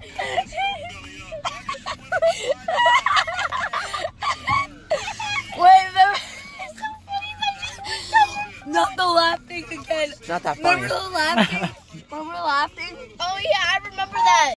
Wait, not the laughing again. It's not that funny. Remember the laughing? Remember laughing? Oh.